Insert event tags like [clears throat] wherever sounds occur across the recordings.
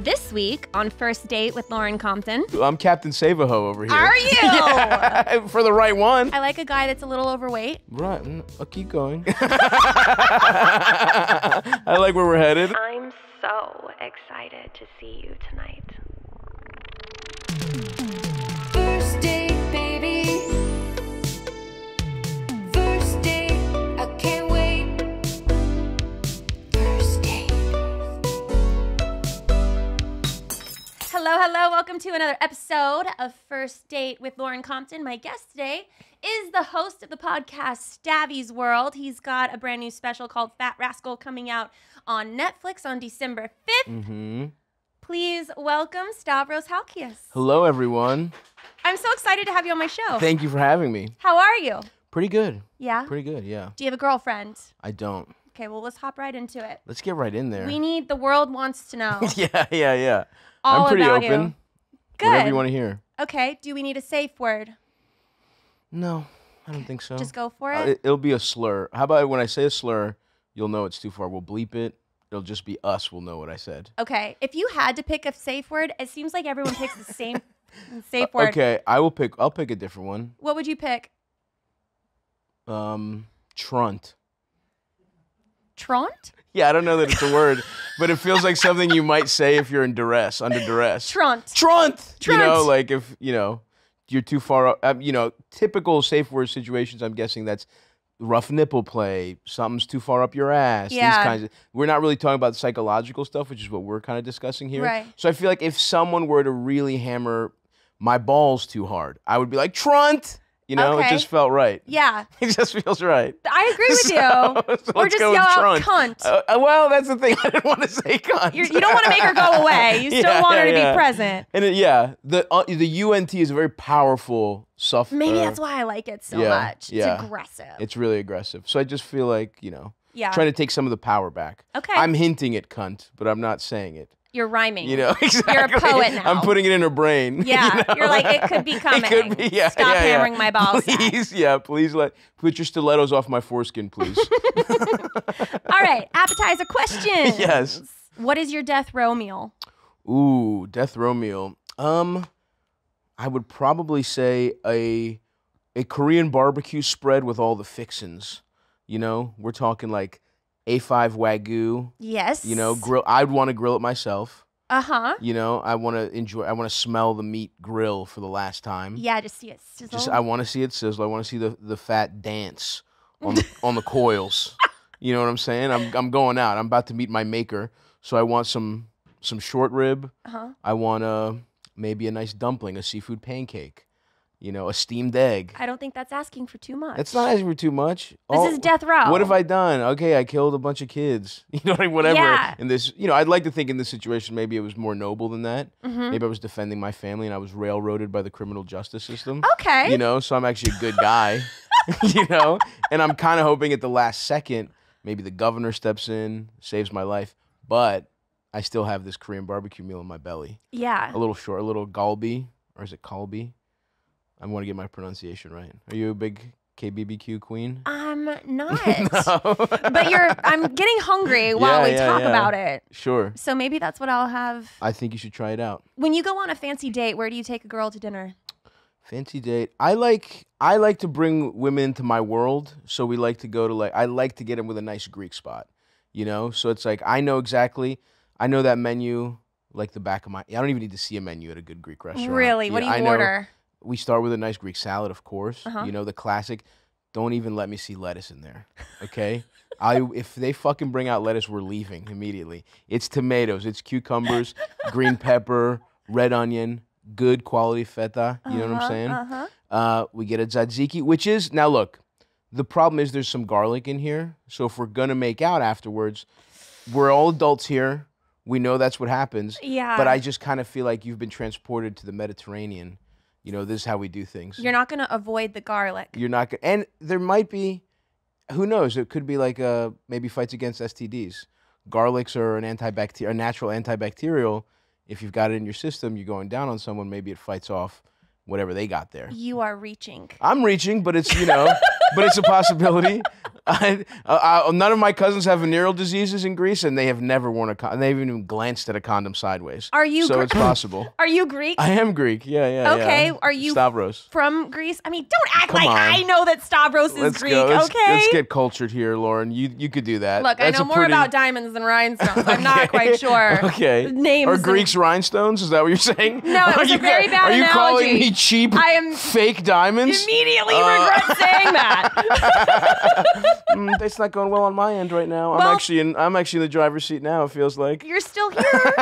This week on First Date with Lauren Compton. I'm Captain Save a Hoe over here. Are you? Yeah, [laughs] for the right one. I like a guy that's a little overweight. Right. mm, I'll keep going. [laughs] I like where we're headed. I'm so excited to see you tonight. Hello, hello. Welcome to another episode of First Date with Lauren Compton. My guest today is the host of the podcast Stavvy's World. He's got a brand new special called Fat Rascal coming out on Netflix on December 5th. hmm Please welcome Stavros Halkias. Hello, everyone. I'm so excited to have you on my show. Thank you for having me. How are you? Pretty good. Yeah? Pretty good, yeah. Do you have a girlfriend? I don't. Okay, well, let's hop right into it. Let's get right in there. We need the world wants to know. [laughs] yeah, yeah, yeah. All I'm pretty about open. you. Good. Whatever you want to hear. Okay, do we need a safe word? No, I don't think so. Just go for Uh, it. it- It'll be a slur. How about when I say a slur, you'll know it's too far. We'll bleep it. It'll just be us. We'll know what I said. Okay, if you had to pick a safe word, it seems like everyone picks the same [laughs] safe word. Okay, I will pick. I'll pick a different one. What would you pick? Um, trunt. Tront? Yeah, I don't know that it's a word, but it feels like something you might say if you're in duress, under duress. Trunt. Trunt. You know, like if you know you're too far. up- Um, you know, typical safe word situations. I'm guessing that's rough nipple play. Something's too far up your ass. Yeah. These kinds of. We're not really talking about psychological stuff, which is what we're kind of discussing here. Right. So I feel like if someone were to really hammer my balls too hard, I would be like trunt. You know, Okay. it just felt right. Yeah, [laughs] It just feels right. I agree with [laughs] you. so [laughs] or let's just go yell with out cunt. Uh, uh, well, that's the thing. I didn't want to say cunt. You're, you don't want to make her go away. You still Yeah, want her to yeah. be present. And it, yeah, the uh, the UNT is a very powerful suff. Maybe uh, that's why I like it so yeah, much. It's yeah. aggressive. It's really aggressive. So I just feel like you know, yeah. trying to take some of the power back. Okay. I'm hinting at cunt, but I'm not saying it. You're rhyming. You know, exactly. [laughs] You're a poet now. I'm putting it in her brain. [laughs] Yeah, you know? you're like, it could be coming. [laughs] It could be. Yeah. Stop yeah, yeah. hammering my balls. Please, yeah, please let put your stilettos off my foreskin, please. All right, appetizer question. Yes. What is your death row meal? Ooh, death row meal. Um, I would probably say a a Korean barbecue spread with all the fixins. You know, we're talking like A5 wagyu. Yes. You know, grill. I'd want to grill it myself. Uh huh. You know, I want to enjoy. I want to smell the meat grill for the last time. Yeah, just see it sizzle. Just I want to see it sizzle. I want to see the the fat dance on the, on the coils. [laughs] You know what I'm saying? I'm I'm going out. I'm about to meet my maker. So I want some some short rib. uh-huh. I want a maybe a nice dumpling, a seafood pancake, you know, a steamed egg. I don't think that's asking for too much. That's not asking for too much. This Oh, is death row. What have I done? Okay, I killed a bunch of kids. [laughs] You know, like whatever. Yeah. In this, you know, I'd like to think in this situation maybe it was more noble than that. Mhm. Maybe I was defending my family and I was railroaded by the criminal justice system. Okay. You know, so I'm actually a good guy. [laughs] [laughs] you know, and I'm kind of hoping at the last second maybe the governor steps in, saves my life, but I still have this Korean barbecue meal in my belly yeah. a little short, a little galbi, or is it kalbi? I want to get my pronunciation right. Are you a big KBBQ queen? I'm [laughs] not. no. But you're. I'm getting hungry [laughs] while Yeah, we yeah, talk yeah. about it. sure. So maybe that's what I'll have. I think you should try it out. When you go on a fancy date, where do you take a girl to dinner? Fancy date. I like I like to bring women into my world, so we like to go to like I like to get them with a nice Greek spot. You know, so it's like I know exactly. I know that menu like the back of my. I don't even need to see a menu at a good Greek restaurant. Really? What do you I order? We start with a nice Greek salad, of course. Uh-huh. You know, the classic. Don't even let me see lettuce in there. Okay? [laughs] I if they fucking bring out lettuce, we're leaving immediately. It's tomatoes, it's cucumbers, [laughs] green pepper, red onion, good quality feta. You know what I'm saying? Uh-huh. Uh, we get a tzatziki, which is now look. The problem is there's some garlic in here, so if we're gonna make out afterwards, we're all adults here. We know that's what happens. Yeah. But I just kind of feel like you've been transported to the Mediterranean. You know, this is how we do things. You're not gonna avoid the garlic. You're not gonna, and there might be, who knows? It could be like uh maybe fights against STDs. Garlics are an antibacterial, a natural antibacterial. If you've got it in your system, you're going down on someone. Maybe it fights off whatever they got there. You are reaching. I'm reaching, but it's you know, [laughs] but it's a possibility. [laughs] I, uh, none of my cousins have venereal diseases in Greece, and they have never worn a condom. They haven't even glanced at a condom sideways. Are you So Gre- it's possible. [laughs] Are you Greek? I am Greek. Yeah, yeah. Okay, yeah. are you- Stavros? from Greece? I mean, don't act Come like on. I know that Stavros is Let's Greek, go. Let's, okay? let's get cultured here, Lauren. You you could do that. Look, I know more pretty- about diamonds than rhinestones. I'm not quite sure. [laughs] Okay. Names Are and- Greeks rhinestones? Is that what you're saying? No, it Are was a you, very bad Are you calling me cheap? I am- fake diamonds. Immediately Uh, regret saying that. [laughs] Mm, it's not going well on my end right now. I'm actually in. I'm actually in the driver's seat now. It feels like. You're still here. [laughs]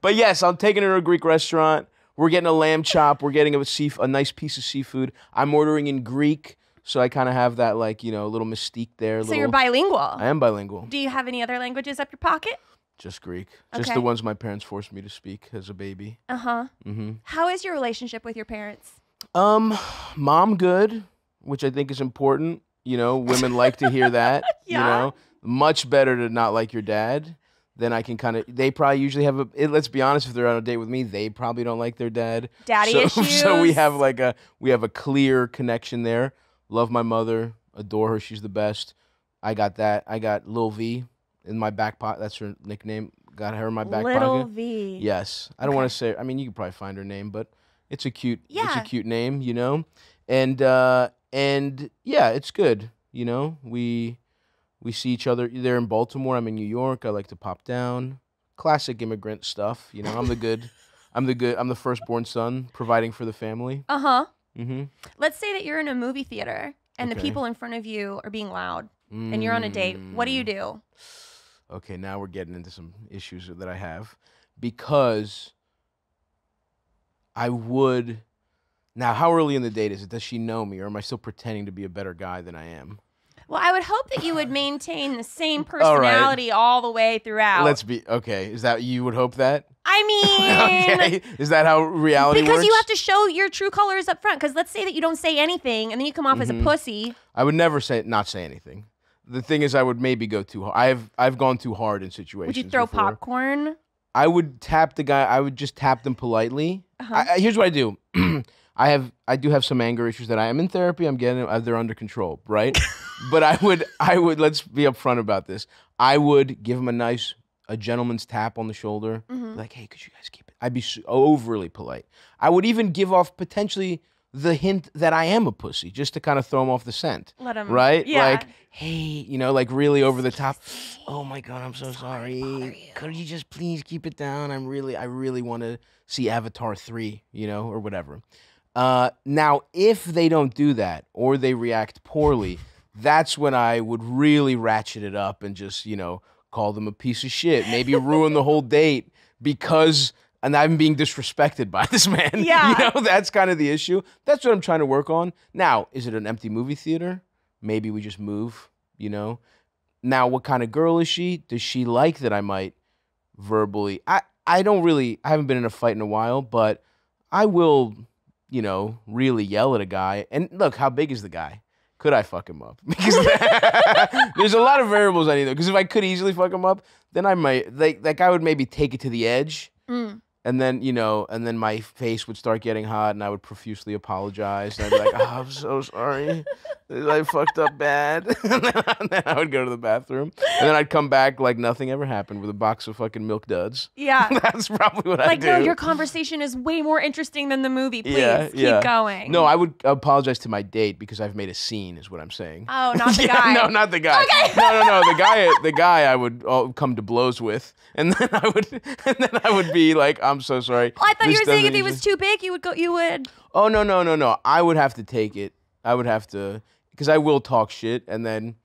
but yes, I'm taking her to a Greek restaurant. We're getting a lamb chop. We're getting a sea, a nice piece of seafood. I'm ordering in Greek, so I kind of have that like you know little mystique there. so little, you're bilingual. I am bilingual. Do you have any other languages up your pocket? Just Greek. Just the ones my parents forced me to speak as a baby. Uh huh. Mm-hmm. How is your relationship with your parents? Um, mom good, which I think is important. You know, women like to hear that. Yeah. [laughs] You know, much better to not like your dad. Then I can kind of. They probably usually have a. It, let's be honest, if they're on a date with me, they probably don't like their dad. Daddy so, [laughs] So we have like a we have a clear connection there. Love my mother, adore her. She's the best. I got that. I got Lil V in my back pocket. That's her nickname. Got her in my back Little pocket. V. Yes. I don't want to say I mean you could probably find her name, but it's a cute it's a cute name, you know? And uh and yeah, it's good, you know? We we see each other they're in Baltimore, I'm in New York. I like to pop down. Classic immigrant stuff, you know. I'm the good [laughs] I'm the good I'm the firstborn son providing for the family. Uh huh. Mm-hmm. Let's say that you're in a movie theater and the people in front of you are being loud and you're on a date. What do you Mm. do? Okay, now we're getting into some issues that I have because I would. Now, how early in the date is it? Does she know me, or am I still pretending to be a better guy than I am? Well, I would hope that you would maintain the same [laughs] All right. personality all, the way throughout. Let's be okay. Is that you would hope that? I [laughs] mean, okay, is that how reality because works? you have to show your true colors up front. Because let's say that you don't say anything and then you come off as a Mhm. pussy. I would never say not say anything. The thing is, I would maybe go too hard. I've I've gone too hard in situations. Would you throw before. popcorn? I would tap the guy. I would just tap them politely. Uh-huh. I, I, here's what I do. [clears throat] I have I do have some anger issues that I am in therapy. I'm getting uh, they're under control, right? [laughs] but I would I would let's be upfront about this. I would give him a nice a gentleman's tap on the shoulder, Mhm. like, hey, could you guys keep it? I'd be overly polite. I would even give off potentially the hint that I am a pussy, just to kind of throw him off the scent. Let him. Right? Yeah. Like, hey, you know, like really over the top. [laughs] Oh my god, I'm so sorry. Could you just please keep it down? I'm really, I really want to see Avatar 3, you know, or whatever. Uh, now, if they don't do that or they react poorly, that's when I would really ratchet it up and just, you know, call them a piece of shit. Maybe ruin the whole date because and I'm being disrespected by this man. [laughs] Yeah. You know, that's kind of the issue. That's what I'm trying to work on. Now, is it an empty movie theater? Maybe we just move, you know? Now, what kind of girl is she? Does she like that I might verbally I I don't really I haven't been in a fight in a while, but I will, you know, really yell at a guy. And look, how big is the guy? Could I fuck him up? [laughs] Because [laughs] there's a lot of variables I need to. Because if I could easily fuck him up, then I might like that guy would maybe take it to the edge, Mm. And then you know, and then my face would start getting hot, and I would profusely apologize, and I'd be like, "Oh, I'm so sorry, I fucked up bad," [laughs] and, then, and then I would go to the bathroom, and then I'd come back like nothing ever happened with a box of fucking milk duds. Yeah. [laughs] That's probably what I like, do. no, your conversation is way more interesting than the movie. Please Yeah, keep yeah. going. No, I would apologize to my date because I've made a scene, is what I'm saying. Oh, not the [laughs] Yeah, guy. No, not the guy. Okay. No, no, no. The guy, the guy, I would come to blows with, and then I would, and then I would be like, "I'm so sorry." Oh, I thought This you were saying if he was too big, you would go. You would. Oh no, no, no, no. I would have to take it. I would have to, because I will talk shit, and then,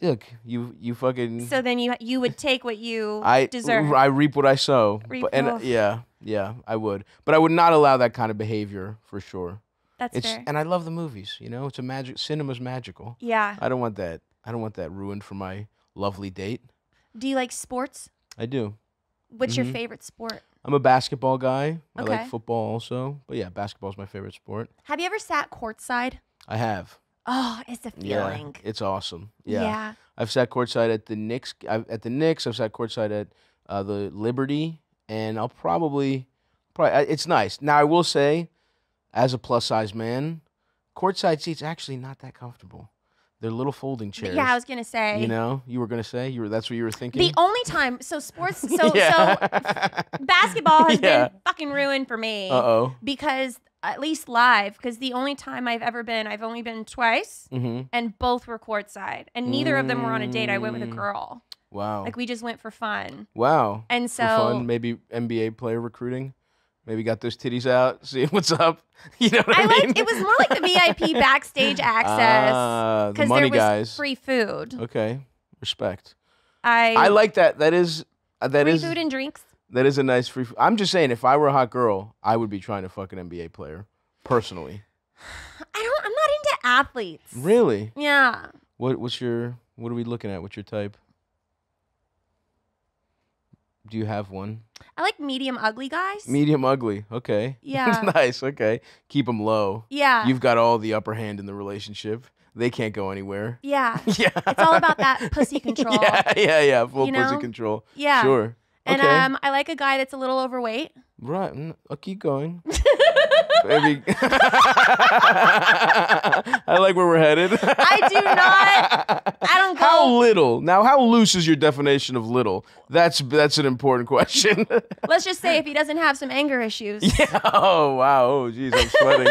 look, you, you fucking. So then you you would take what you I deserve. I reap what I sow. Reap- But, and yeah, yeah, I would. But I would not allow that kind of behavior for sure. That's It's fair. and I love the movies. You know, it's a magic. Cinema's magical. yeah. I don't want that. I don't want that ruined for my lovely date. Do you like sports? I do. What's your Mhm. favorite sport? I'm a basketball guy. I like football also. But yeah, basketball's my favorite sport. Have you ever sat courtside? I have. Oh, it's a feeling. Yeah, it's awesome. Yeah. yeah. I've sat courtside at the Knicks. I've, at the Knicks, I've sat courtside at uh, the Liberty, and I'll probably, probably. It's nice. Now I will say, as a plus size man, Courtside seats actually not that comfortable. They're little folding chairs. Yeah, I was gonna say. You know, you were gonna say you were. That's what you were thinking. The only time, so sports, so [laughs] so basketball has Yeah. been fucking ruined for me uh oh. because at least live, because the only time I've ever been, I've only been twice, Mm-hmm. and both were courtside, and neither of them were on a date. I went with a Mm. girl, Wow. like we just went for fun, wow. and so For fun, maybe NBA player recruiting. Maybe got those titties out, [laughs] see what's up. [laughs] You know what I, I mean? like it was more like the VIP [laughs] backstage access the because money there was guys. free food. Okay, respect. I I like that. That is uh, that free is food and drinks. that is a nice free. I'm just saying, if I were a hot girl, I would be trying to fuck an NBA player, personally. [sighs] I don't. I'm not into athletes. Really? Yeah. What What's your What are we looking at? What's your type? Do you have one? I like medium ugly guys. Medium ugly. Okay. [laughs] Yeah. nice. Okay. Keep them low. yeah. You've got all the upper hand in the relationship. They can't go anywhere. yeah. [laughs] Yeah. It's all about that pussy [laughs] control. Yeah, yeah, yeah. Full You pussy know? control. Yeah. Sure. And okay. um, I like a guy that's a little overweight. right. mm, I'll keep going. Baby. [laughs] I like where we're headed. I do not- I don't go- How little? Now, how loose is your definition of little? That's that's an important question. [laughs] Let's just say if he doesn't have some anger issues. [laughs] yeah. Oh wow. Oh jeez, I'm sweating.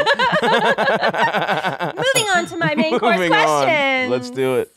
Moving on to my main course Moving on. questions. Let's do it.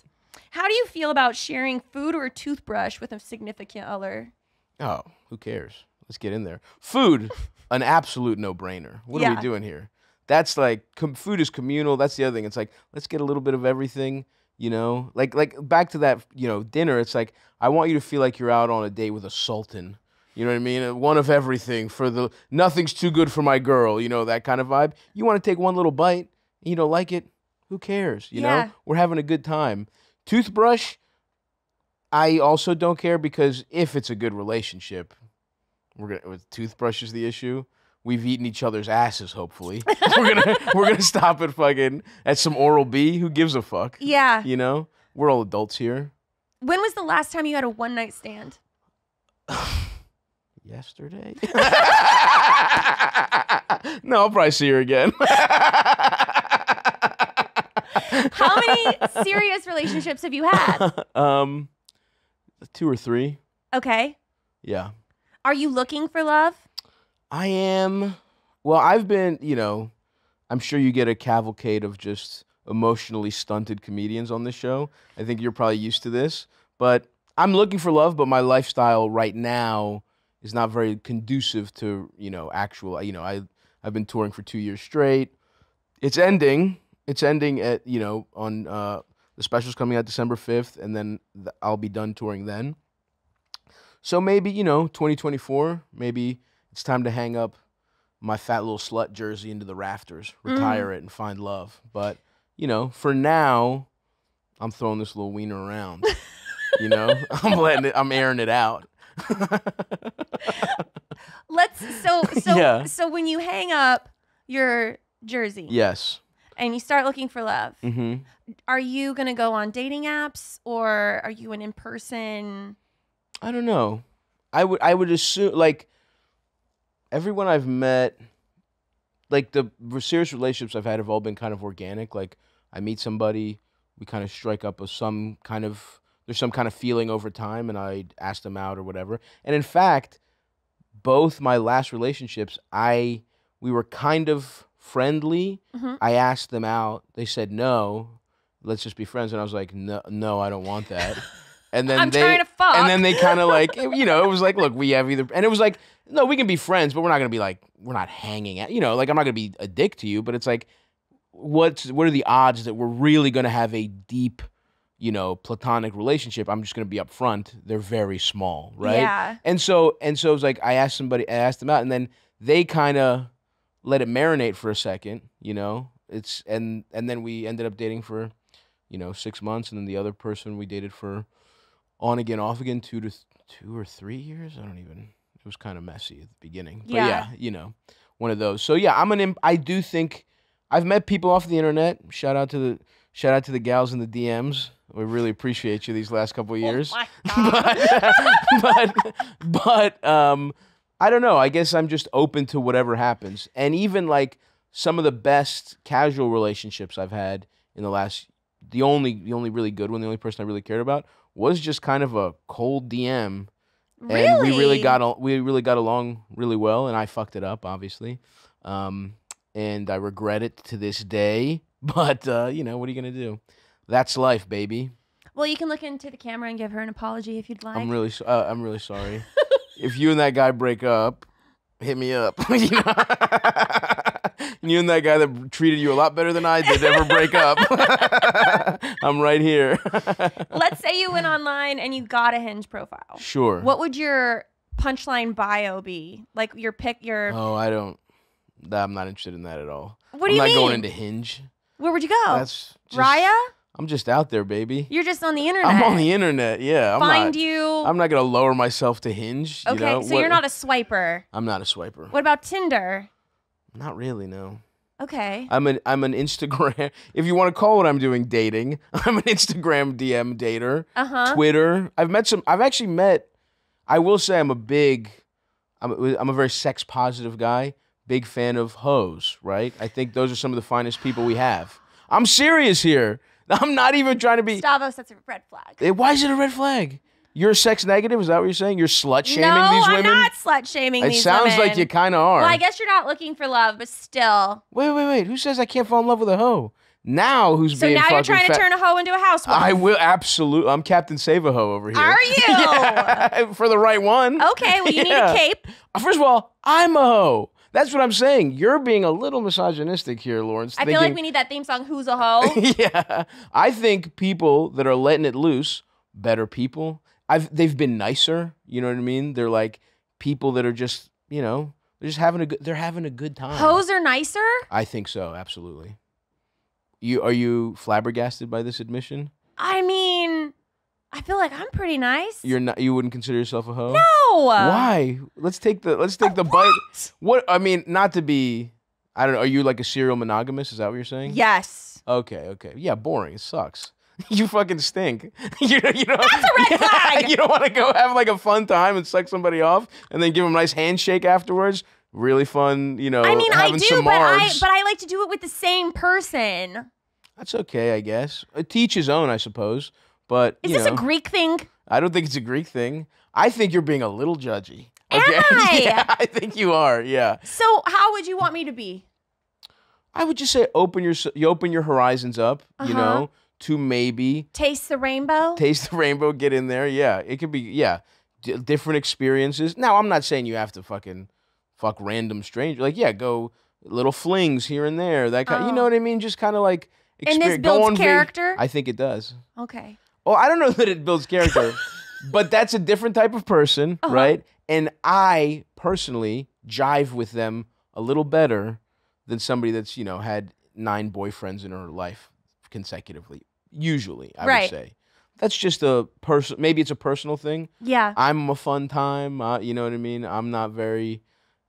How do you feel about sharing food or a toothbrush with a significant other? Oh, who cares? Let's get in there. Food, an absolute no-brainer. What are we doing here? That's like com- food is communal. That's the other thing. It's like let's get a little bit of everything. You know, like like back to that. You know, dinner. It's like I want you to feel like you're out on a date with a sultan. You know what I mean? One of everything for the nothing's too good for my girl. You know that kind of vibe. You want to take one little bite, and you don't like it. Who cares? You Yeah. know, we're having a good time. Toothbrush. I also don't care because if it's a good relationship, we're gonna with toothbrush is the issue. We've eaten each other's asses. Hopefully, [laughs] we're gonna we're gonna stop at fucking at some Oral B. Who gives a fuck? Yeah. You know, we're all adults here. When was the last time you had a one night stand? [sighs] Yesterday. [laughs] no, I'll probably see her again. [laughs] How many serious relationships have you had? um, two or three. Okay. Yeah. Are you looking for love? I am. Well, I've been, you know, I'm sure you get a cavalcade of just emotionally stunted comedians on this show. I think you're probably used to this. But I'm looking for love, but my lifestyle right now is not very conducive to, you know, actual, you know, I I've been touring for 2 years straight. It's ending. It's ending at, you know, on uh the special's coming out December 5th and then th- I'll be done touring then. So maybe, you know, 2024, maybe it's time to hang up my fat little slut jersey into the rafters, retire it, and find love. But you know, for now, I'm throwing this little wiener around. [laughs] you know, I'm letting it, I'm airing it out. [laughs] Let's so so Yeah. so when you hang up your jersey yes. and you start looking for love, hmm are you gonna go on dating apps or are you an in person? I don't know. I would I would assume like everyone I've met, like the serious relationships I've had have all been kind of organic. Like I meet somebody, we kind of strike up a some kind of there's some kind of feeling over time, and I ask them out or whatever. And in fact, both my last relationships, I we were kind of friendly. Mhm. I asked them out. They said no. Let's just be friends. And I was like, no, no, I don't want that. [laughs] And then I'm they, trying to fuck. and then they kind of like, [laughs] you know, it was like, look, we have either, and it was like, no, we can be friends, but we're not gonna be like, we're not hanging out, you know, like I'm not gonna be a dick to you, but it's like, what's what are the odds that we're really gonna have a deep, you know, platonic relationship? I'm just gonna be upfront. They're very small, right? Yeah. And so and so it was like I asked somebody, I asked them out, and then they kind of let it marinate for a second, you know. It's and and then we ended up dating for, you know, six months, and then the other person we dated for, on again, off again, two to th- two or three years. I don't even. It was kind of messy at the beginning, but Yeah. yeah, you know, one of those. So yeah, I'm an. Imp- I do think I've met people off the internet. Shout out to the shout out to the gals in the DMs. We really appreciate you these last couple of years [laughs] Oh but [laughs] but but um I don't know. I guess I'm just open to whatever happens. And even like some of the best casual relationships I've had in the last. The only, the only really good one, the only person I really cared about was just kind of a cold DM, Really? and we really got, al- we really got along really well, and I fucked it up, obviously, um, and I regret it to this day. [laughs] But uh, you know, what are you gonna do? That's life, baby. Well, you can look into the camera and give her an apology if you'd like. I'm really, so- uh, I'm really sorry. [laughs] if you and that guy break up, hit me up. [laughs] you, [laughs] you and that guy that treated you a lot better than I did ever break up. [laughs] I'm right here. [laughs] Let's say you went online and you got a Hinge profile. sure. What would your punchline bio be? Like your pick, your. Oh, I don't. I'm not interested in that at all. what do I'm you not mean? going into Hinge. Where would you go? That's just, Raya? I'm just out there, baby. You're just on the internet. I'm on the internet. Yeah, I'm Find not. you. I'm not gonna lower myself to Hinge. okay, you know? so What- you're not a swiper. I'm not a swiper. What about Tinder? Not really. No. Okay. I'm an I'm an Instagram. [laughs] If you want to call what I'm doing dating, [laughs] I'm an Instagram DM dater. Uh huh. Twitter. I've met some. I've actually met. I will say I'm a big. I'm a, I'm a very sex positive guy. Big fan of hoes. Right. I think those are some of the finest people we have. I'm serious here. [laughs] I'm not even trying to be. Stavros, that's a red flag. Eh, Why is it a red flag? You're sex negative. Is that what you're saying? You're slut shaming no, these I'm women. not slut shaming it these sounds like you kind of are. Well, I guess you're not looking for love, but still. wait, wait, wait. Who says I can't fall in love with a hoe? Now who's So being now you're trying to turn a hoe into a housewife. I will absolutely. I'm Captain Save a Hoe over here. Are you? Yeah, [laughs] For the right one. Okay, well, you need a cape. Uh, first of all, I'm a hoe. That's what I'm saying. You're being a little misogynistic here, Lawrence. I feel like we need that theme song, Who's a Hoe? [laughs] yeah, I think people that are letting it loose, better people. I've they've been nicer. You know what I mean? They're like people that are just you know they're just having a good. They're having a good time. Hoes are nicer? I think so. Absolutely. You are you flabbergasted by this admission? I mean, I feel like I'm pretty nice. You're not. You wouldn't consider yourself a hoe. no. Why? Let's take the let's take the bite. What I mean, not to be I don't know, are you like a serial monogamous? Is that what you're saying? Yes. Okay, okay. Yeah, boring. It sucks. [laughs] you fucking stink. [laughs] you know, you know That's a red [laughs] flag. you don't want to go have like a fun time and suck somebody off and then give them a nice handshake afterwards. Really fun, you know, I mean, I do, but I but I like to do it with the same person. That's okay, I guess. Uh, Teach his own, I suppose. But Is this a Greek thing? I don't think it's a Greek thing. I think you're being a little judgy. Am Okay? I? yeah, I think you are. Yeah. So how would you want me to be? I would just say open your you open your horizons up, you Uh-huh. know, to maybe Taste the rainbow? taste the rainbow, get in there. Yeah, it could be yeah, d- different experiences. Now, I'm not saying you have to fucking fuck random stranger. Like, yeah, go little flings here and there. That kind, you Oh. know what I mean? Just kind of like And this builds character? I think it does. okay. Oh, I don't know [laughs] that it builds character, [laughs] but that's a different type of person, Uh-huh. right? And I personally jive with them a little better than somebody that's, you know, had nine boyfriends in her life consecutively. Usually, I Right. would say. That's just a person. Maybe it's a personal thing. Yeah. I'm a fun time. Uh, you know what I mean? I'm not very,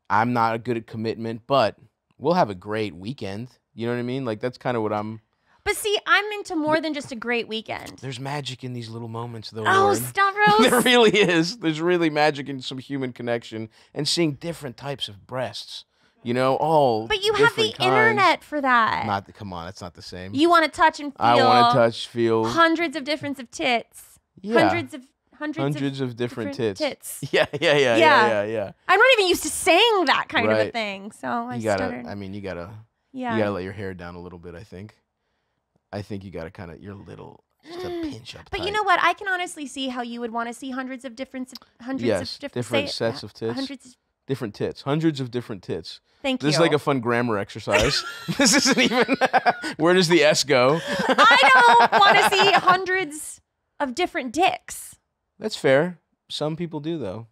I'm not good at commitment, but we'll have a great weekend. You know what I mean? Like that's kind of what I'm. But see, I'm into more than just a great weekend. There's magic in these little moments, though. Oh. Stavros. [laughs] there really is. There's really magic in some human connection and seeing different types of breasts. You know, oh. but you have the kinds. internet for that. Not the, come on, that's not the same. you want to touch and feel I want to touch, feel. hundreds of different of tits. yeah, Hundreds of hundreds, hundreds of, of, different, different tits. tits. [laughs] Yeah, yeah, yeah, yeah, Yeah. yeah, yeah. I'm not even used to saying that kind of a thing. So I You gotta. stuttered. I mean, you gotta. yeah. You gotta let your hair down a little bit. I think. I think you gotta kind of. You're little. Just a pinch up. But you know what? I can honestly see how you would want to see hundreds of different hundreds Yes, of different, different say- sets uh, of tits. Hundreds. Different tits. Hundreds of different tits. thank This you. is like a fun grammar exercise. [laughs] [laughs] this isn't even. [laughs] where does the S go? I don't want to see hundreds of different dicks. That's fair. Some people do though.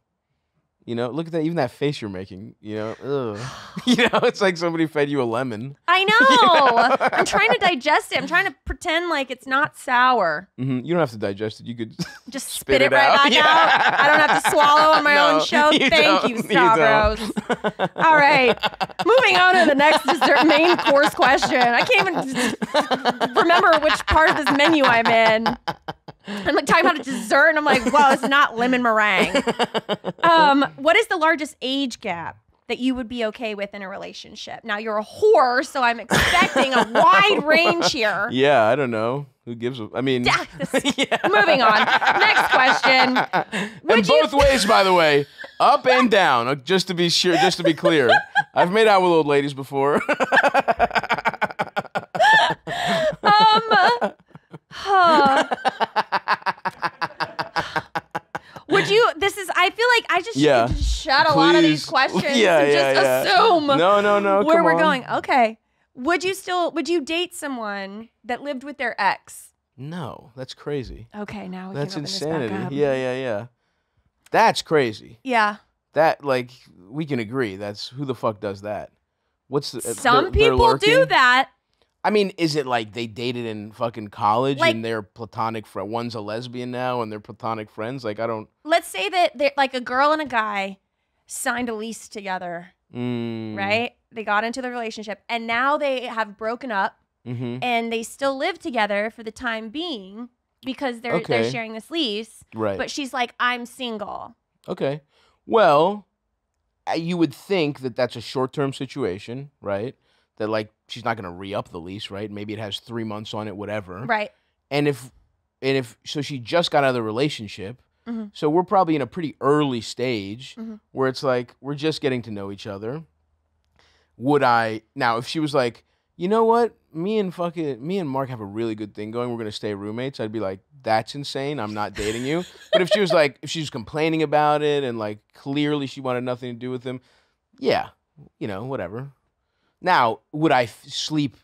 You know, look at that. Even that face you're making. You know, [sighs] ugh. [laughs] you know, it's like somebody fed you a lemon. I [laughs] know. I'm trying to digest it. I'm trying to pretend like it's not sour. hmm You don't have to digest it. You could. [laughs] Just Spit spit, it it right out. back Yeah. out. I don't have to swallow on my No, own show. you Thank you, You. Stavros. All right. Moving on to the next dessert main course question. I can't even remember which part of this menu I'm in. I'm like talking about a dessert, and I'm like, well, it's not lemon meringue. [laughs] Um, what is the largest age gap that you would be okay with in a relationship. Now you're a whore, so I'm expecting a [laughs] wide range here. Yeah, I don't know. Who gives a? I mean, [laughs] Yeah. Moving on. Next question. and Would you- both ways, by the way, up and down. uh, Just to be sure, just to be clear, I've made out with old ladies before. Um, Would you? This is. I feel like I just Yeah. should shut a lot of these questions Yeah, and yeah, just yeah. assume no, no, no. where we're on. going. Okay. Would you still? Would you date someone that lived with their ex? No, that's crazy. Okay, now we That's can insanity. This back up. Yeah, yeah, yeah. That's crazy. Yeah. That like we can agree. That's who the fuck does that? What's the, uh, Some people do that. I mean, is it like they dated in fucking college Like- and they're platonic friend? One's a lesbian now and they're platonic friends. Like I don't. Let's say that they're like a girl and a guy signed a lease together, Mm, right? They got into the relationship and now they have broken up Mm-hmm. and they still live together for the time being because they're they're sharing this lease. Right. But she's like, I'm single. Okay. Well, uh, you would think that that's a short-term situation, right? That like she's not going to re-up the lease, right? Maybe it has 3 months on it, whatever. Right. And if and if so she just got out of the relationship. Mhm. So we're probably in a pretty early stage Mhm. where it's like we're just getting to know each other. Would I now if she was like, "You know what? Me and fucking me and Mark have a really good thing going. We're going to stay roommates." I'd be like, "That's insane. I'm not dating you." but if she was like if she was complaining about it and like clearly she wanted nothing to do with him, yeah, you know, whatever. Now, would I f- sleep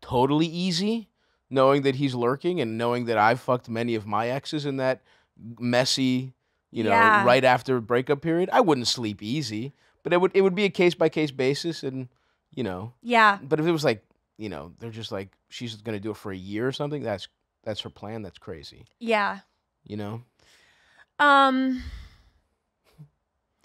totally easy knowing that he's lurking and knowing that I've fucked many of my exes in that messy, you know, Yeah. right after breakup period? I wouldn't sleep easy, but it would it would be a case by case basis and, you know, Yeah. but if it was like, you know, they're just like she's going to do it for a year or something, that's that's her plan, that's crazy, Yeah. you know? Um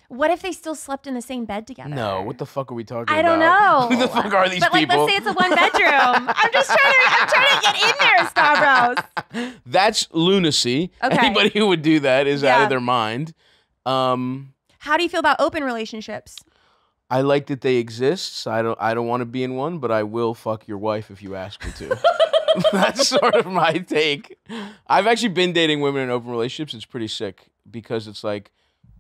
What if they still slept in the same bed together? No, what the fuck are we talking I about? I [laughs] don't know. Who the fuck are these but like, let's say it's a one bedroom. [laughs] I'm just trying to. I'm trying to get in there, Stavros. [laughs] That's lunacy. Okay. Anybody who would do that is out of their mind. Um, How do you feel about open relationships? I like that they exist. I don't. I don't want to be in one, but I will fuck your wife if you ask me to. That's sort of my take. I've actually been dating women in open relationships. It's pretty sick because it's like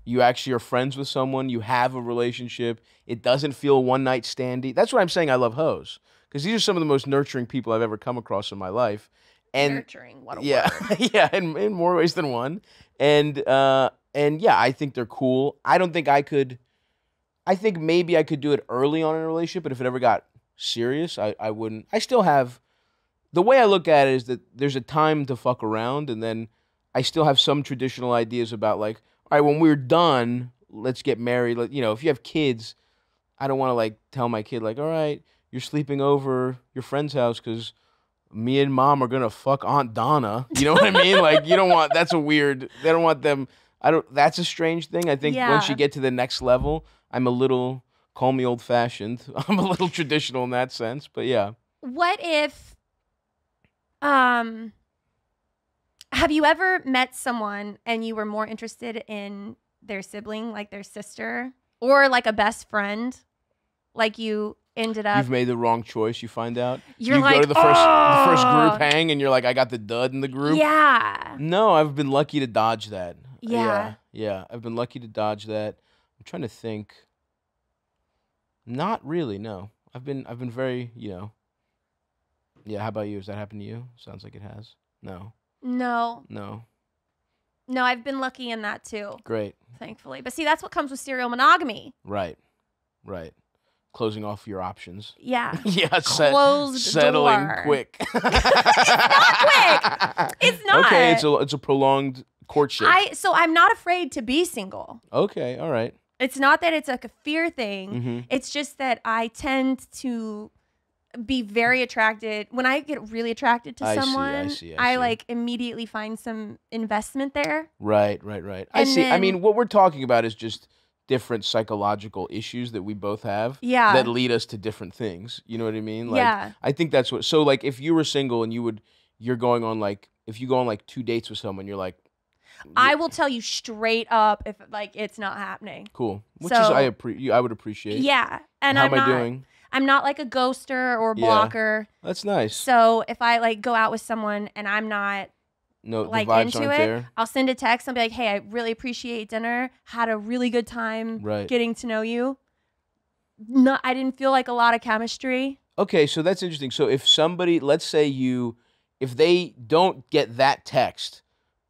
you actually are friends with someone. You have a relationship. It doesn't feel one night standy. That's what I'm saying. I love hoes because these are some of the most nurturing people I've ever come across in my life. And Nurturing. What a yeah, word. [laughs] yeah, in, in more ways than one. And uh, and yeah, I think they're cool. I don't think I could. I think maybe I could do it early on in a relationship, but if it ever got serious, I, I wouldn't. I still have. The way I look at it is that there's a time to fuck around, and then I still have some traditional ideas about like, all right, when we're done, let's get married. Like, you know, if you have kids, I don't want to like tell my kid like, all right, you're sleeping over your friend's house because me and mom are gonna fuck Aunt Donna. You know what I mean? Like, you don't want. That's a weird. They don't want them. I don't. That's a strange thing. I think once you get to the next level, I'm a little. Call me old fashioned. [laughs] I'm a little traditional in that sense, but yeah. What if um have you ever met someone and you were more interested in their sibling, like their sister, or like a best friend? Like you ended up You've made the wrong choice. You find out. You're you go like, to the first the first "Oh." group hang, and you're like, I got the dud in the group. Yeah. No, I've been lucky to dodge that. Yeah. yeah. Yeah, I've been lucky to dodge that. I'm trying to think. Not really. No, I've been I've been very you know. Yeah. How about you? Has that happened to you? Sounds like it has. No. No. No. No, I've been lucky in that too, Great. thankfully. But see, that's what comes with serial monogamy. Right. Right. Closing off your options. Yeah. [laughs] yeah. Set, Closed settling door. quick. [laughs] quick. It's [laughs] not. Okay. It's a it's a prolonged courtship. I so I'm not afraid to be single. okay. All right. It's not that it's like a fear thing. Mhm. It's just that I tend to be very attracted when I get really attracted to I see, I someone. see, I see. like immediately find some investment there. Right, right, right. I And see. I then- mean, what we're talking about is just different psychological issues that we both have Yeah. that lead us to different things. You know what I mean? Like Yeah. I think that's what so like if you were single and you would you're going on like if you go on like two dates with someone, you're like I will tell you straight up if like it's not happening. Cool. Which is So- I appre- I would appreciate. Yeah, and How I'm am I not. doing? I'm not like a ghoster or Yeah. blocker. That's nice. So if I like go out with someone and I'm not no, like into it, there. I'll send a text and be like, "Hey, I really appreciate dinner. Had a really good time Right. getting to know you. No, I didn't feel like a lot of chemistry. Okay, so that's interesting. So if somebody, let's say you, if they don't get that text,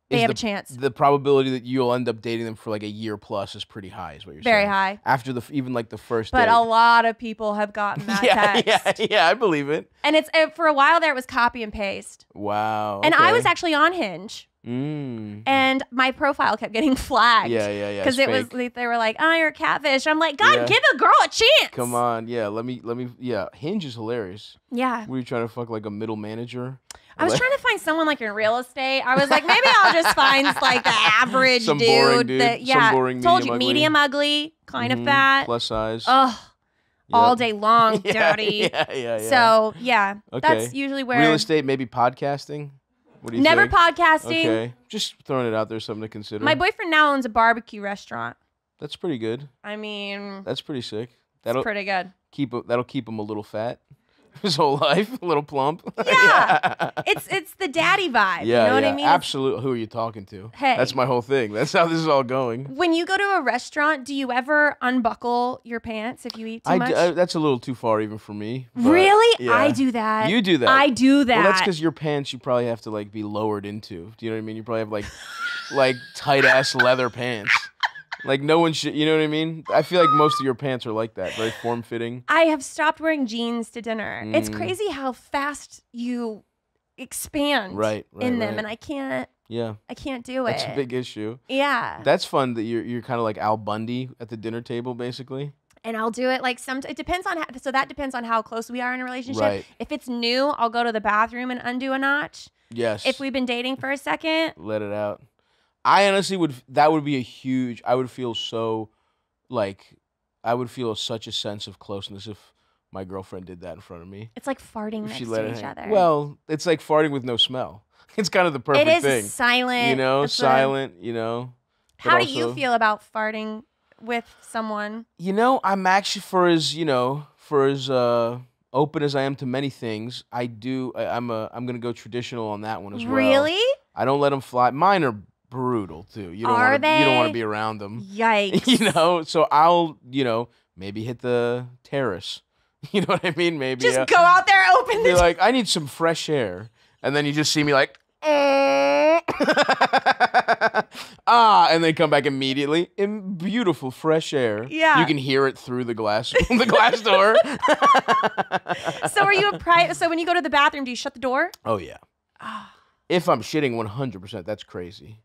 They have the, a chance. The probability that you'll end up dating them for like a year plus is pretty high, is what you're Very saying. Very high. After the even like the first But date. a lot of people have gotten [laughs] that yeah, text. yeah, yeah. I believe it. And it's uh, for a while there it was copy and paste. Wow. And I was actually on Hinge Mm. and my profile kept getting [laughs] flagged. Yeah, yeah, yeah. Because it was fake. like, they were like, "Oh, you're a catfish." I'm like, "God, Yeah. give a girl a chance." Come on, yeah. Let me, let me. Yeah, Hinge is hilarious. Yeah. Were you trying to fuck like a middle manager? I was trying to find someone like in real estate. I was like, maybe I'll just [laughs] find like the average Some dude, boring dude, that some yeah, boring told medium you ugly. medium ugly, kind Mhm, of fat. plus size. Ugh, all Yep. day long, [laughs] Yeah, dirty. [laughs] Yeah, yeah, yeah. So yeah, that's Okay. usually where real estate, maybe podcasting. What do you never think? podcasting. Okay, just throwing it out there, something to consider. My boyfriend now owns a barbecue restaurant. That's pretty good. I mean, That's pretty sick. it's That'll pretty good. keep that'll keep him a little fat, [laughs] his whole life, a little plump. [laughs] Yeah. It's it's the daddy vibe. yeah, you know what I mean? Absolutely. Who are you talking to? Hey. that's my whole thing. That's how this is all going. When you go to a restaurant, do you ever unbuckle your pants if you eat too I, much? d- I- that's a little too far even for me. really? yeah. I do that. You do that. I do that. Well, that's because your pants you probably have to like be lowered into. Do you know what I mean? You probably have like like tight ass leather pants. Like no one should. You know what I mean? I feel like most of your pants are like that, very form fitting. I have stopped wearing jeans to dinner. It's Mm. crazy how fast you expand Right, right, in them, right. and I can't. Yeah, I can't do that's it. a big issue. yeah, That's fun that you're you're kind of like Al Bundy at the dinner table, basically. and I'll do it like some. It depends on how, so that depends on how close we are in a relationship. Right. If it's new, I'll go to the bathroom and undo a notch. Yes. If we've been dating for a second, let it out. I honestly would. That would be a huge. I would feel so, like, I would feel such a sense of closeness if my girlfriend did that in front of me. it's like farting If next to each hang. other. Well, it's like farting with no smell. [laughs] It's kind of the perfect thing. it is thing. silent. You know, a- silent. You know. how do you feel about farting with someone? You know, I'm actually for as you know, for as uh, open as I am to many things. I do. I, I'm a. I'm gonna go traditional on that one as well. Really? I don't let them fly. Mine are brutal too. You don't Are wanna, You don't want to be around them. [laughs] Yikes! you know, so I'll, you know, maybe hit the terrace. [laughs] You know what I mean? Maybe Just uh, go out there, open be the. like, I need some fresh air, and then you just see me like, "Mm." [laughs] ah, and then come back immediately in beautiful fresh air. Yeah. you can hear it through the glass, the glass door. so are you a pri- So when you go to the bathroom, do you shut the door? oh yeah. Ah. If I'm shitting 100, percent that's crazy.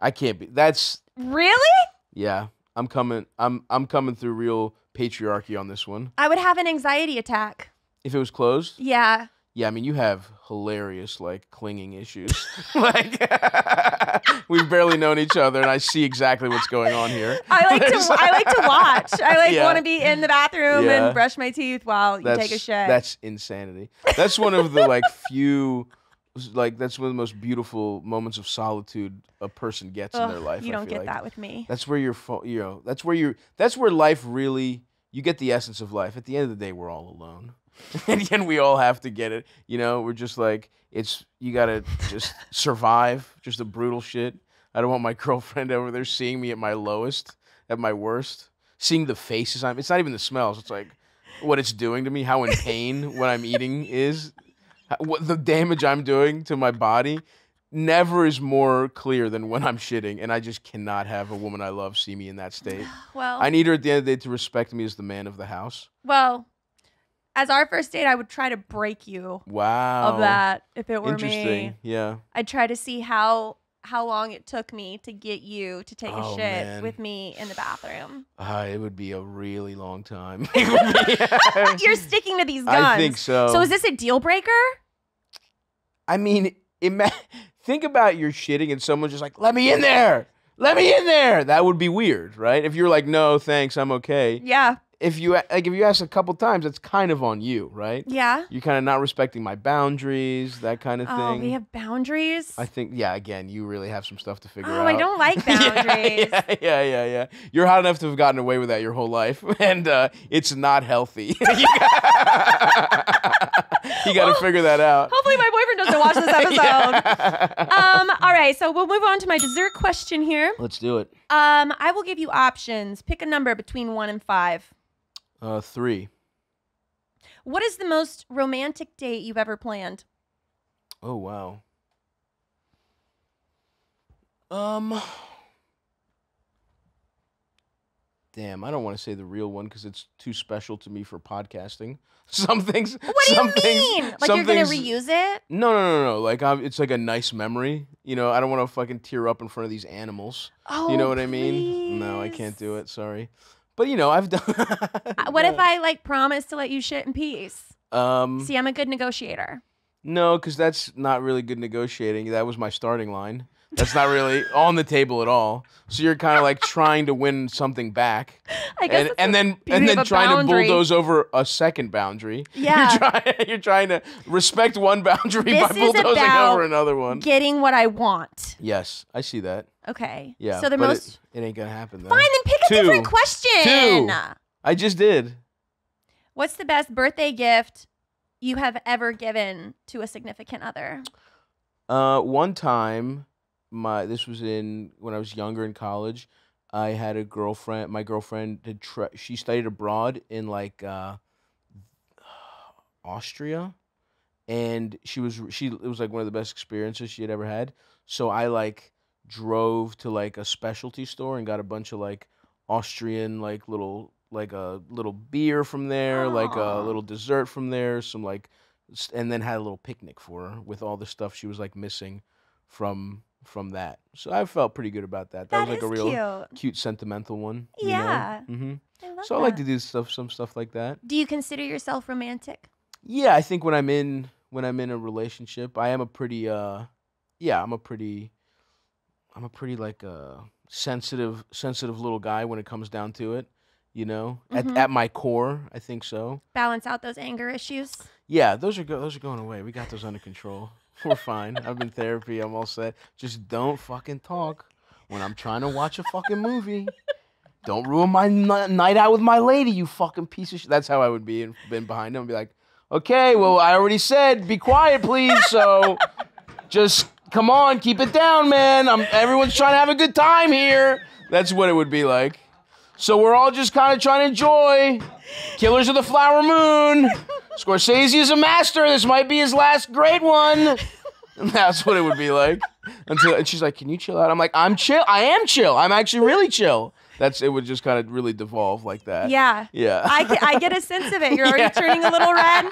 I can't be. That's Really? yeah. I'm coming. I'm I'm coming through real patriarchy on this one. I would have an anxiety attack. If it was closed, Yeah. yeah. I mean, you have hilarious like clinging issues. [laughs] like [laughs] we've barely known each other, and I see exactly what's going on here. I like to [laughs] I like to watch. I like Yeah. want to be in the bathroom Yeah. and brush my teeth while you take a shit. that's insanity. That's one of the like few. Like that's one of the most beautiful moments of solitude a person gets in their life. you don't get like. that with me. That's where you're, fo- you know, that's where you're, that's where life really, you get the essence of life. At the end of the day, we're all alone. [laughs] and we all have to get it. You know, we're just like, it's, you gotta just [laughs] survive, just the brutal shit. I don't want my [laughs] girlfriend over there seeing me at my lowest, at my worst, seeing the faces I'm, it's not even the smells. It's like what it's doing to me, how in pain what I'm eating is, what the damage I'm doing to my body never is more clear than when I'm shitting, and I just cannot have a woman I love see me in that state. [sighs] Well, I need her at the end of the day to respect me as the man of the house. well, as our first date, I would try to break you Wow. of that if it were Interesting. me. Yeah. I'd try to see how how long it took me to get you to take a Oh, shit man. with me in the bathroom. Uh, it would be a really long time. It would be- You're [laughs] [laughs] sticking to these guns. I think so. So is this a deal breaker? I mean, ima- [laughs] think about you're shitting and someone's just like, "Let me in there, let me in there." That would be weird, right? If you're like, "No, thanks, I'm okay." Yeah. If you like if you ask a couple times, it's kind of on you, right? Yeah. You're kind of not respecting my boundaries, that kind of thing. Oh, we have boundaries. I think, yeah. Again, you really have some stuff to figure oh, out. Oh, I don't like [laughs] boundaries. Yeah, yeah, yeah, yeah. You're hot enough to have gotten away with that your whole life, [laughs] and uh, it's not healthy. [laughs] you got to figure that out. Hopefully, my boyfriend doesn't watch this episode. Um, all right, so we'll move on to my dessert question here. Let's do it. Um, I will give you options. Pick a number between one and five. Uh, three. What is the most romantic date you've ever planned? Oh wow. Um. Damn, I don't want to say the real one because it's too special to me for podcasting. [laughs] Some things. What do you things- mean? like you're gonna things- reuse it? No, no, no, no. Like I'm, it's like a nice memory. You know, I don't want to fucking tear up in front of these animals. Oh, you know what I mean? No, I can't do it. Sorry. But you know, I've done. [laughs] Uh, What if I like promise to let you shit in peace? Um. See, I'm a good negotiator. No, because that's not really good negotiating. That was my starting line. That's not really on the table at all. So you're kind of like trying to win something back, I guess and and then and then trying boundary. to bulldoze over a second boundary. [laughs] Yeah. you're trying you're trying to respect one boundary by This is bulldozing over another one. Getting what I want. Yes, I see that. Okay. Yeah, So the but most. it, it ain't gonna happen though. Fine, then pick a different question. Two. I just did. What's the best birthday gift you have ever given to a significant other? Uh, one time, my this was in when I was younger in college. I had a girlfriend. My girlfriend did. Tra- she studied abroad in like uh, [sighs] Austria, and she was she. It was like one of the best experiences she had ever had. So I like drove to like a specialty store and got a bunch of like Austrian like little like a little beer from there, like a little dessert from there, some like and then had a little picnic for her with all the stuff she was like missing from from that. So I felt pretty good about that. That, That was like a real cute. cute sentimental one. Yeah. Mm-hmm. I love So I like to do stuff some stuff like that. Do you consider yourself romantic? Yeah, I think when I'm in when I'm in a relationship, I am a pretty uh yeah, I'm a pretty I'm a pretty like uh sensitive sensitive little guy when it comes down to it, you know? Mhm. At at my core, I think so. Balance out those anger issues? Yeah, those are go- those are going away. We got those under control. We're fine. I've been therapy. I'm all set. Just don't fucking talk when I'm trying to watch a fucking movie. Don't ruin my n- night out with my lady, you fucking piece of shit. That's how I would be and been behind him. Be like, okay, well, I already said, be quiet, please. So just come on, keep it down, man. I'm everyone's trying to have a good time here. That's what it would be like. So we're all just kind of trying to enjoy. Killers of the Flower Moon. Scorsese is a master. This might be his last great one. And [laughs] that's what it would be like. Until and she's like, "Can you chill out?" I'm like, "I'm chill. I am chill. I'm actually really chill." That's it. Would just kind of really devolve like that. Yeah. Yeah. I, get- I get a sense of it. You're already [laughs] Yeah. turning a little red. We've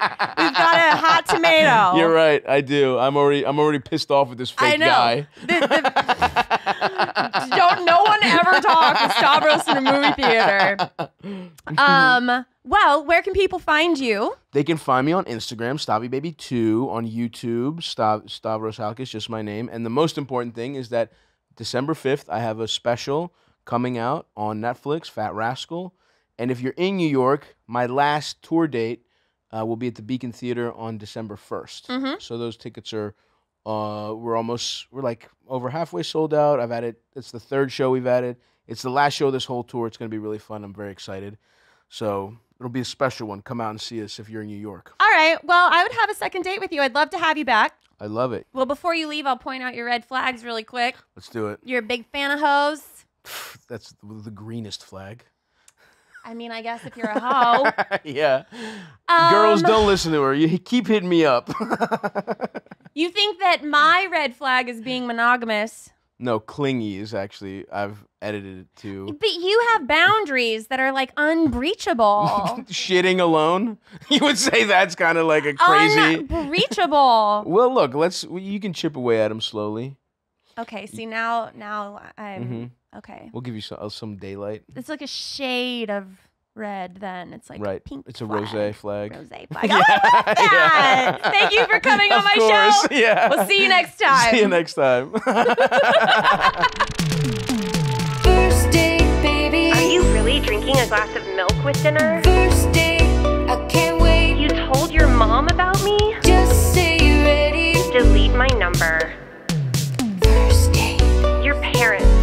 got a hot tomato. You're right. I do. I'm already. I'm already pissed off with this fake I know. guy. The- the- [laughs] don't no one ever talk with Stavros in a movie theater. Um. Well, where can people find you? They can find me on Instagram, StavvyBaby2, on YouTube, Stav- Stavros Halkias, just my name. And the most important thing is that December 5th, I have a special coming out on Netflix, Fat Rascal. And if you're in New York, my last tour date uh, will be at the Beacon Theater on December 1st. Mhm. So those tickets are, uh, we're almost, we're like over halfway sold out. I've added, it's the third show we've added. It's the last show of this whole tour. It's going to be really fun. I'm very excited. So it'll be a special one. Come out and see us if you're in New York. All right. Well, I would have a second date with you. I'd love to have you back. I love it. Well, before you leave, I'll point out your red flags really quick. Let's do it. You're a big fan of hoes. [sighs] That's the greenest flag. I mean, I guess if you're a hoe. [laughs] yeah. Um, Girls, don't listen to her. You keep hitting me up. [laughs] You think that my red flag is being monogamous, no, clingy is actually I've edited it to but you have boundaries that are like unbreachable. [laughs] shitting alone. [laughs] You would say that's kind of like a crazy. Unbreachable. [laughs] well, look, let's you can chip away at him slowly. Okay, see now now I'm Mhm. okay. We'll give you some, uh, some daylight. It's like a shade of red, then it's like right. pink. It's a flag. rose [laughs] flag. Rose flag. yeah. that. Yeah. Thank you for coming of on my course. show. [laughs] Yeah. We'll see you next time. [laughs] See you next time. First date, baby. Are you really drinking a glass of milk with dinner? First date, I can't wait. You told your mom about me? Just say you're ready. Delete my number. First date. Your parents